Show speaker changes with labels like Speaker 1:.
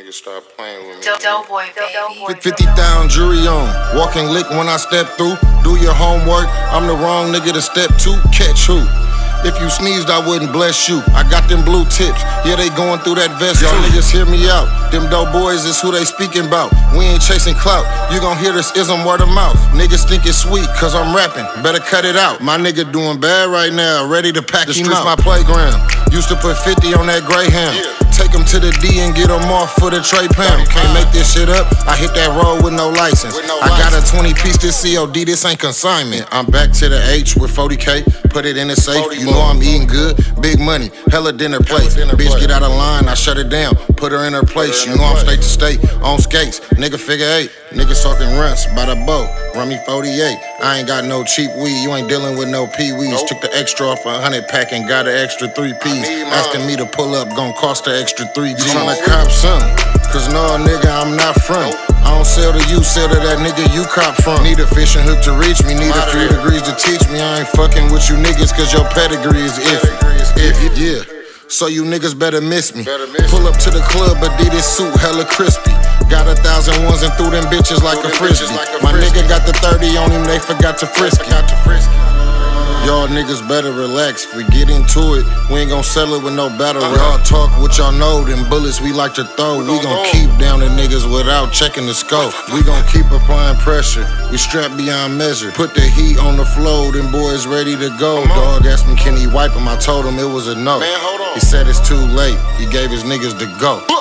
Speaker 1: Niggas start playing with me.
Speaker 2: Dope, dope boy, baby.
Speaker 3: 50 down, jury on. Walking lick when I step through. Do your homework. I'm the wrong nigga to step to. Catch who? If you sneezed, I wouldn't bless you. I got them blue tips. Yeah, they going through that vest. Y'all niggas hear me out. Them dope boys is who they speaking about. We ain't chasing clout. You gon' hear this ism word of mouth. Niggas think it's sweet, cause I'm rapping. Better cut it out. My nigga doing bad right now. Ready to pack the
Speaker 1: him
Speaker 3: streets
Speaker 1: out.
Speaker 3: my playground. Used to put 50 on that Greyhound. Take him to the D and get him off for the tray pound. Can't make this shit up. I hit that road with no license.
Speaker 1: With no
Speaker 3: I got a 20 piece this COD. This ain't consignment. I'm back to the H with 40K. Put it in the safe. You know I'm eating good. Big money. Hella dinner
Speaker 1: dinner
Speaker 3: Bitch,
Speaker 1: plate.
Speaker 3: get out of line. I shut it down. Put her in her place. You know I'm state to state. On skates. Nigga figure eight. Niggas talking runs by the boat. Run me 48. I ain't got no cheap weed. You ain't dealing with no pee wees.
Speaker 1: Nope.
Speaker 3: Took the extra off a hundred pack and got an extra three P's. Asking me to pull up, gon' cost an extra three G's. Tryna cop some. Cause no, nigga, I'm not from. I don't sell to you, sell to that nigga you cop from. Need a fishing hook to reach me, need a few degrees to teach me. I ain't fucking with you niggas cause your pedigree is iffy.
Speaker 1: Pedigree is iffy.
Speaker 3: Yeah. So you niggas better miss me.
Speaker 1: Better miss
Speaker 3: Pull up to the club, Adidas suit, hella crispy. Got a thousand ones and threw them bitches like a frisbee.
Speaker 1: like a
Speaker 3: My
Speaker 1: frisbee.
Speaker 3: nigga got the 30 on him, they forgot to frisk him. Y'all niggas better relax. We get into it, we ain't gon' settle it with no battle uh-huh. rap. Y'all talk what y'all know, them bullets we like to throw. We
Speaker 1: gon'
Speaker 3: gon' keep down the niggas without checking the scope. We gon' keep applying pressure. We strapped beyond measure. Put the heat on the flow, them boys ready to go. Dog asked me, can he wipe him? I told him it was a no. He said it's too late. He gave his niggas the go.